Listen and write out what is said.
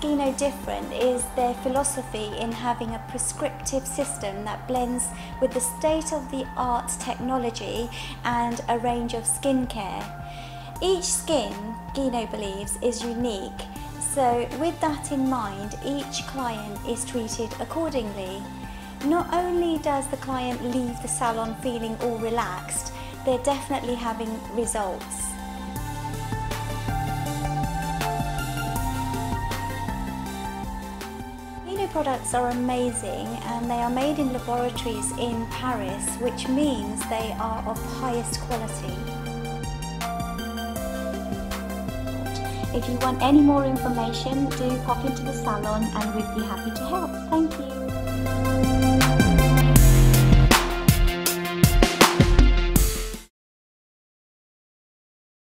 Guinot different is their philosophy in having a prescriptive system that blends with the state-of-the-art technology and a range of skincare. Each skin, Guinot believes, is unique, so with that in mind, each client is treated accordingly. Not only does the client leave the salon feeling all relaxed, they're definitely having results. Guinot products are amazing and they are made in laboratories in Paris, which means they are of highest quality. If you want any more information, do pop into the salon and we'd be happy to help. Thank you.